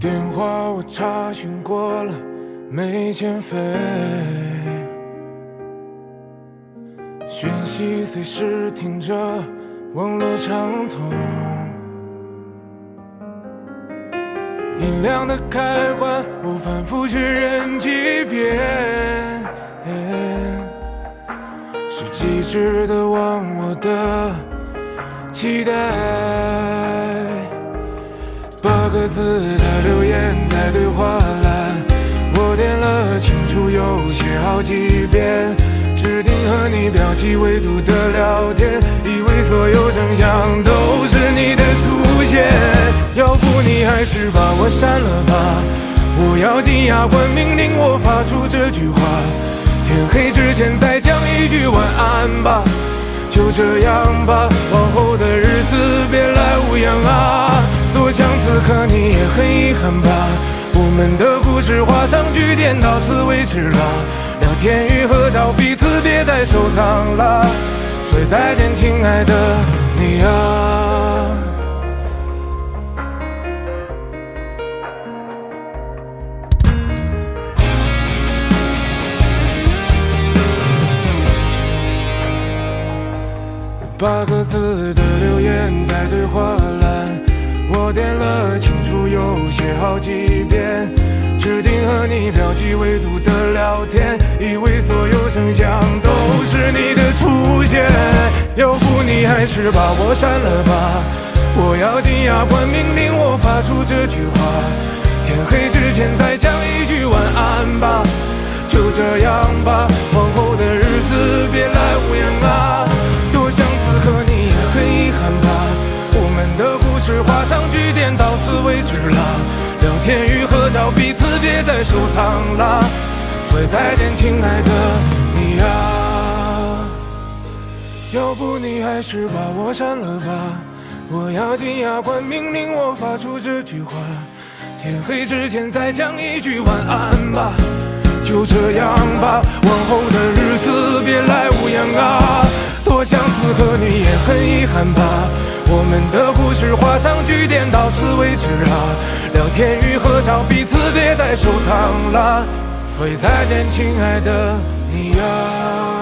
电话我查询过了，没欠费。讯息随时听着，网络畅通。音量的开关，我反复确认几遍。是机智的忘我的期待。八个字的留言在对话栏，我点了清楚又写好几遍。指定和你标记未读的聊天，以为所有声响都是你的出现。要不你还是把我删了吧，我咬紧牙关，命令我发出这句话。天黑之前再讲一句晚安吧，就这样吧，往后的日子别来无恙！可你也很遗憾吧，我们的故事画上句点，到此为止了。聊天与合照，彼此别再收藏了，所以再见，亲爱的你啊。八个字的留言在对话栏，我点了清楚又写好几遍，指定和你标记未读的聊天，以为所有声响都是你的出现。要不你还是把我删了吧，我咬紧牙关，命令我发出这句话。天黑之前再讲一句晚安吧，到此为止了。聊天与合照，彼此别再收藏了，所以再见，亲爱的你啊。要不你还是把我删了吧，我咬紧牙关，命令我发出这句话。天黑之前再讲一句晚安吧，就这样吧，往后的日子别来无恙啊！多想此刻你也很遗憾吧，们的故事画上句点，到此为止啊！聊天与合照，彼此别再收藏了，所以再见，亲爱的你啊。